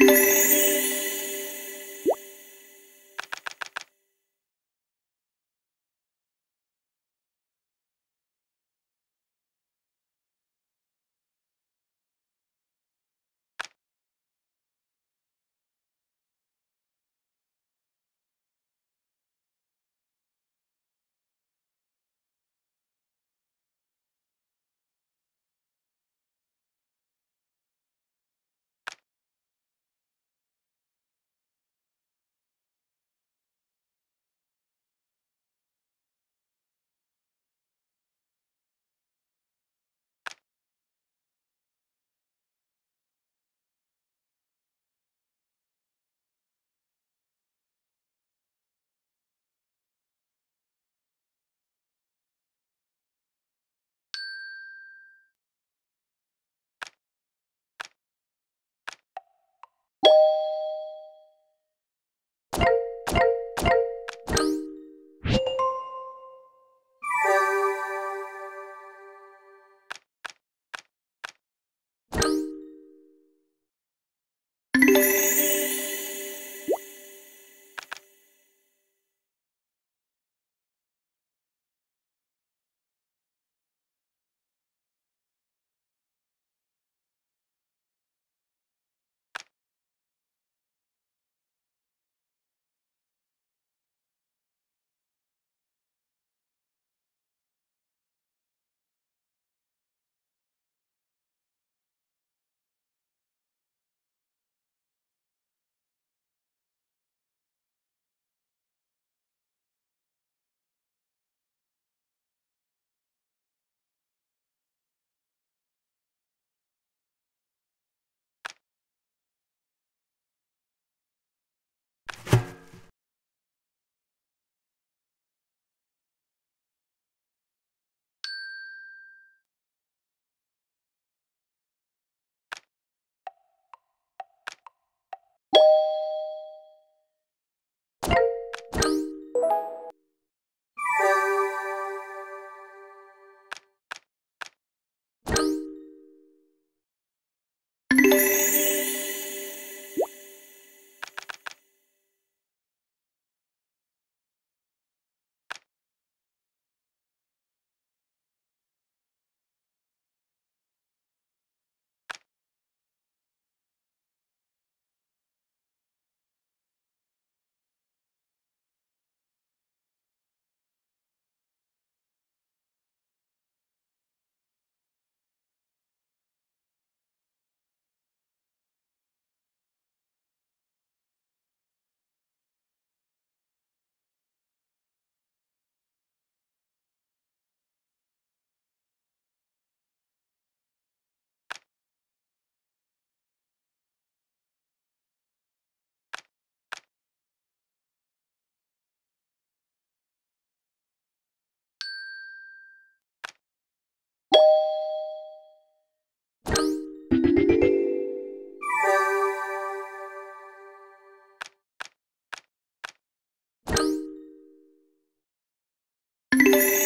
you you